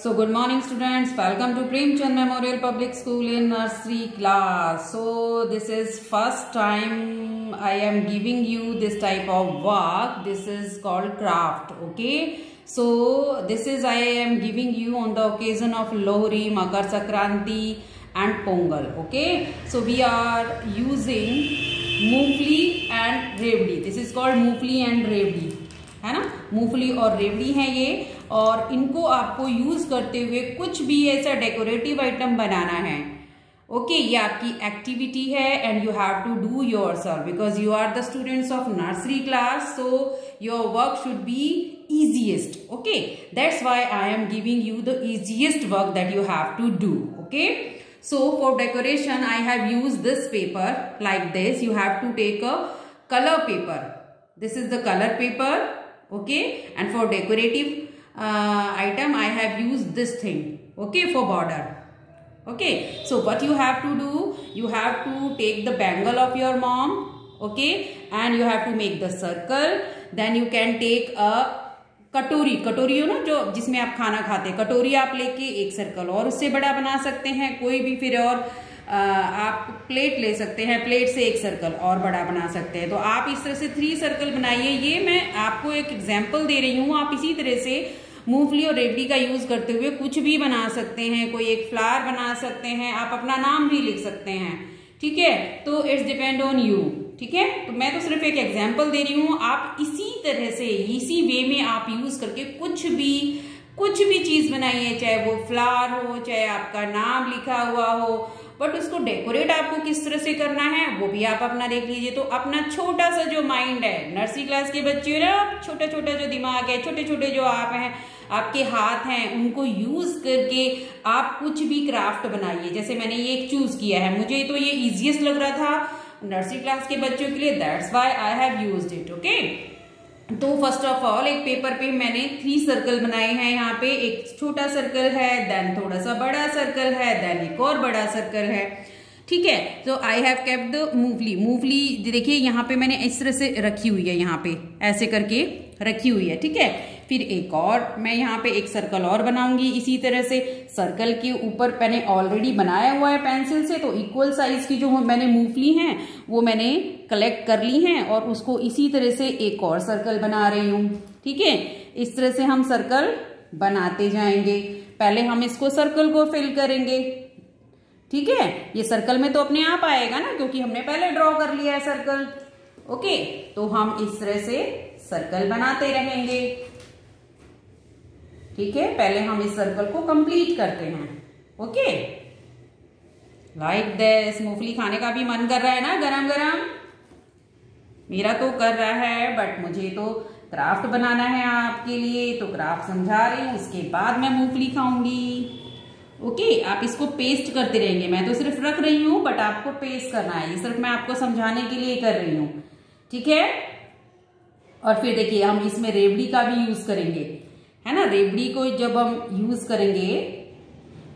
So good morning students. Welcome to Premchand Memorial Public School in nursery class. So this is first time I am giving you this type of work. This is called craft. Okay. So this is I am giving you on the occasion of Lohri, Makar Sankranti and Pongal. Okay. So we are using moongphali and revdi this is called moongphali and revdi है ना मूंगफली और रेवड़ी है ये और इनको आपको यूज़ करते हुए कुछ भी ऐसा डेकोरेटिव आइटम बनाना है। ओके okay, ये आपकी एक्टिविटी है and you have to do your sir because you are the students of nursery class so your work should be easiest okay that's why I am giving you the easiest work that you have to do okay so for decoration I have use this paper like this you have to take a colour paper this is the colour paper okay and for decorative uh, item I have used this thing okay for border okay so what you have to do you have to take the bangle of your mom okay and you have to make the circle then you can take a कटोरी कटोरी हो ना जो जिसमें आप खाना खाते हैं कटोरी आप लेके एक सर्कल और उससे बड़ा बना सकते हैं कोई भी फिर और आ, आप प्लेट ले सकते हैं प्लेट से एक सर्कल और बड़ा बना सकते हैं तो आप इस तरह से थ्री सर्कल बनाइए ये मैं आपको एक एग्ज़ाम्पल दे रही हूँ आप इसी तरह से मूंगफली और रेवड़ी का यूज़ करते हुए कुछ भी बना सकते हैं, कोई एक फ्लावर बना सकते हैं, आप अपना नाम भी लिख सकते हैं। ठीक है? तो इट्स डिपेंड ऑन यू। ठीक है? तो मैं तो सिर्फ़ एक एग्ज़ाम्पल दे रही हूँ। आप इसी तरह से, इसी वे में आप यूज़ करके कुछ भी कुछ भी चीज़ बनाइए चाहे वो फ्लावर हो, चाहे आपका नाम लिखा हुआ हो बट उसको डेकोरेट आपको किस तरह से करना है, वो भी आप अपना देख लीजिए। तो अपना छोटा सा जो माइंड है नर्सरी क्लास के बच्चे हो ना छोटा छोटा जो दिमाग है छोटे छोटे जो आप हैं, आपके हाथ हैं, उनको यूज़ करके आप कुछ भी क्राफ्ट बनाइए। जैसे मैंने ये एक चूज़ किया है, मुझे तो ये इजिएस्ट लग रहा था नर्सरी क्लास के बच्चों के लिए that's why I have use it तो फ़र्स्ट ऑफ़ ऑल एक पेपर पे मैंने थ्री सर्कल बनाए हैं यहाँ पे। एक छोटा सर्कल है देन थोड़ा सा बड़ा सर्कल है देन एक और बड़ा सर्कल है। ठीक है? तो आई हैव केप्ट द मूवली मूवली देखिए, यहाँ पे मैंने इस तरह से रखी हुई है, यहाँ पे। ऐसे करके रखी हुई है, ठीक है? फिर एक और, मैं यहाँ पे एक सर्कल और बनाऊँगी इसी तरह से। सर्कल के ऊपर मैंने ऑलरेडी बनाया हुआ है पेंसिल से तो इक्वल साइज़ की जो मैंने मूवली हैं, वो मैंने कलेक्ट कर ली हैं और उसको इसी तरह से एक और सर्कल बना रही हूँ। ठीक है? इस तरह से हम सर्कल बनाते जाएँगे। पहले हम इसको सर्कल को फिल करेंगे। ठीक है? ये सर्कल में तो अपने आप आएगा ना, क्योंकि हमने पहले ड्रॉ कर लिया है सर्कल ओके तो हम इस तरह से सर्कल बनाते रहेंगे। ठीक है? पहले हम इस सर्कल को कंप्लीट करते हैं। ओके? लाइक दिस मूंगफली खाने का भी मन कर रहा है ना? गरम गरम मेरा तो कर रहा है बट मुझे तो क्राफ्ट बनाना है आपके लिए। तो क्राफ्ट समझा रही हूँ उसके बाद मैं मूंगफली खाऊँगी। ओके? आप इसको पेस्ट करते रहेंगे। मैं तो सिर्फ़ रख रही हूँ बट आपको पेस्ट करना है। ये सिर्फ़ मैं आपको समझाने के लिए कर रही हूँ। ठीक है? और फिर देखिए, हम इसमें रेवड़ी का भी यूज़ करेंगे। है ना, रेबड़ी को जब हम यूज़ करेंगे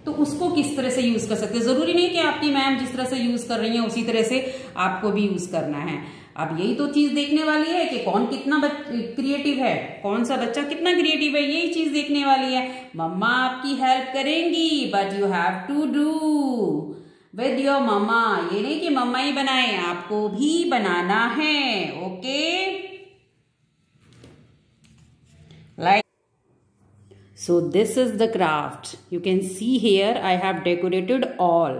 तो उसको किस तरह से यूज़ कर सकते हैं? ज़रूरी नहीं कि आपकी मैम जिस तरह से यूज़ कर रही है, उसी तरह से आपको भी यूज़ करना है। अब यही तो चीज़ देखने वाली है कि कौन कितना क्रिएटिव है, कौन सा बच्चा कितना क्रिएटिव है, यही चीज़ देखने वाली है। मम्मा आपकी हेल्प करेंगी but you have to do with your mama ये नहीं कि मम्मा ही बनाए, आपको भी बनाना है okay like so, this is the craft. You can see here, i have decorated all.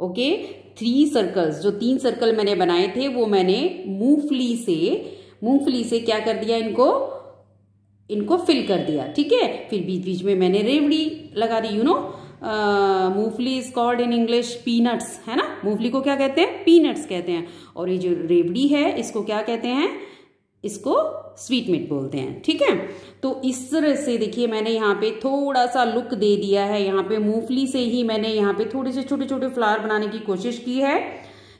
Okay three circles जो तीन सर्कल मैंने बनाए थे, वो मैंने मूंगफली से मूंगफली से क्या कर दिया इनको? इनको फिल कर दिया, ठीक है? फिर बीच बीच में मैंने रेवड़ी लगा दी you know moongphali is called in English peanuts है ना? मूंगफली को क्या कहते हैं? पीनट्स कहते हैं। और ये जो रेवड़ी है, इसको क्या कहते हैं? इसको स्वीट मिट बोलते हैं, ठीक है? तो इस तरह से देखिए मैंने यहाँ पे थोड़ा सा लुक दे दिया है, यहाँ पे मूंगफली से ही मैंने यहाँ पे थोड़े से छोटे छोटे फ्लावर बनाने की कोशिश की है,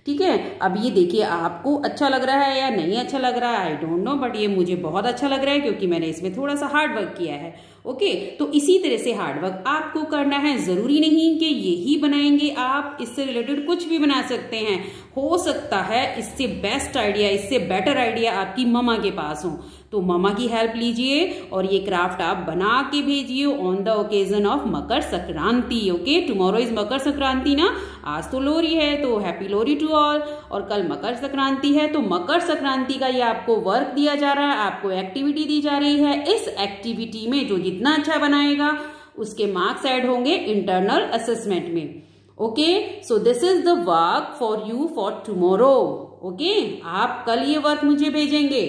ठीक है? अब ये देखिए आपको अच्छा लग रहा है या नहीं अच्छा लग रहा है आई डोंट नो बट ये मुझे बहुत अच्छा लग रहा है क्योंकि मैंने इसमें थोड़ा सा हार्ड वर्क किया है। ओके तो इसी तरह से हार्डवर्क आपको करना है। ज़रूरी नहीं कि यही बनाएँगे आप, इससे रिलेटेड कुछ भी बना सकते हैं। हो सकता है इससे बेस्ट आइडिया इससे बेटर आइडिया आपकी ममा के पास हो। तो मामा की हेल्प लीजिए और ये क्राफ्ट आप बना के भेजिए on the occasion of Makar Sankranti okay tomorrow is Makar Sankranti ना? आज तो लोरी है तो हैप्पी लोरी टू ऑल और कल मकर संक्रांति है तो मकर संक्रांति का ये आपको वर्क दिया जा रहा है, आपको एक्टिविटी दी जा रही है। इस एक्टिविटी में जो जितना अच्छा बनाएगा, उसके मार्क्स ऐड होंगे इंटरनल असेसमेंट में। Okay so this is the work for you for tomorrow okay आप कल ये वर्क मुझे भेजेंगे।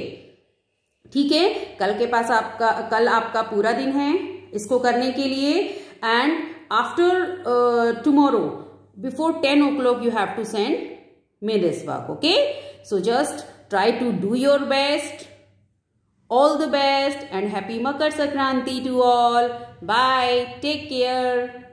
ठीक है? कल के पास आपका, कल आपका पूरा दिन है इसको करने के लिए। And after tomorrow before ten o'clock you have to send me this work okay so just try to do your All the best and happy Makar Sankranti to all. Bye. Take care.